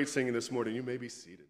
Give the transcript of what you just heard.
great singing this morning. You may be seated.